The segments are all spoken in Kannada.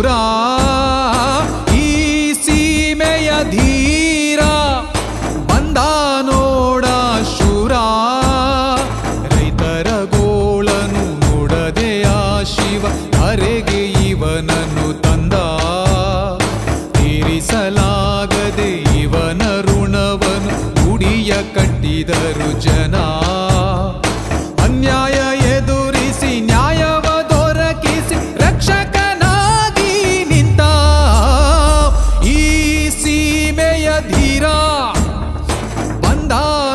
ಸುರ ಈ ಸೀಮೆಯ ಧೀರ, ಬಂದ ನೋಡ ಶುರ, ರೈತರ ಗೋಳನು ನೋಡದೆಯ ಶಿವ, ಅರೆಗೆ ಇವನನ್ನು ತಂದ. ತೀರಿಸಲಾಗದೆ ಇವನ ಋಣವನು ಗುಡಿಯ ಕಟ್ಟಿದರು ಜನ.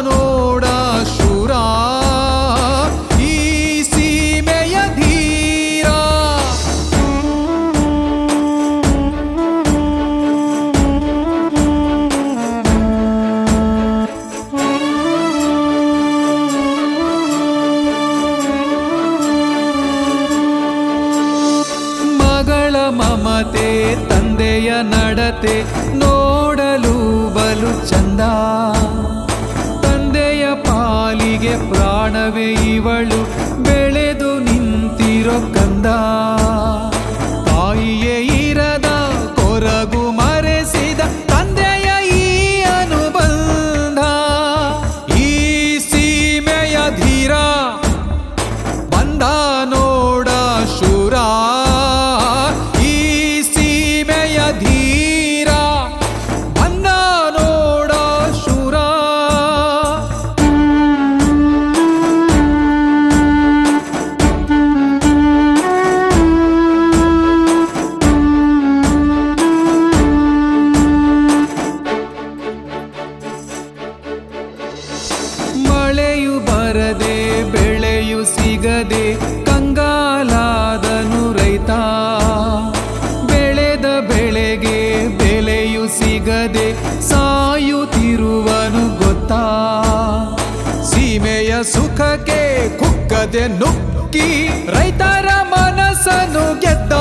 ನೋಡ ಶೂರ. ಈ ಸೀಮೆಯ ಧೀರ. ಮಗಳ ಮಮತೆ ತಂದೆಯ ನಡತೆ ನೋಡಲು ಬಲು ಚಂದ. ಪ್ರಾಣವೇ ಇವಳು ಬೆಳೆದು ನಿಂತಿರೋ ಕಂದ. ತಾಯಿಯೇ ಇರದ ಕೊರಗು ಮರೆಸಿದ ತಂದೆಯ ಈ ಅನುಬಂಧ. ಈ ಸೀಮೆಯ ಧೀರ ಬಂದ ಬಾರದೆ ಬೆಳೆಯು ಸಿಗದೆ, ಕಂಗಾಲಾದನು ರೈತ. ಬೆಳೆದ ಬೆಳೆಗೆ ಬೆಲೆಯು ಸಿಗದೆ, ಸಾಯುತ್ತಿರುವನು ಗೊತ್ತಾ. ಸೀಮೆಯ ಸುಖಕ್ಕೆ ಕುಕ್ಕದೆ ನುಕ್ಕಿ ರೈತರ ಮನಸ್ಸನ್ನು ಗೆದ್ದ.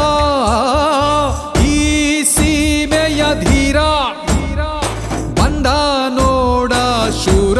ಈ ಸೀಮೆಯ ಧೀರ. ಬಂದ ನೋಡ ಶೂರ.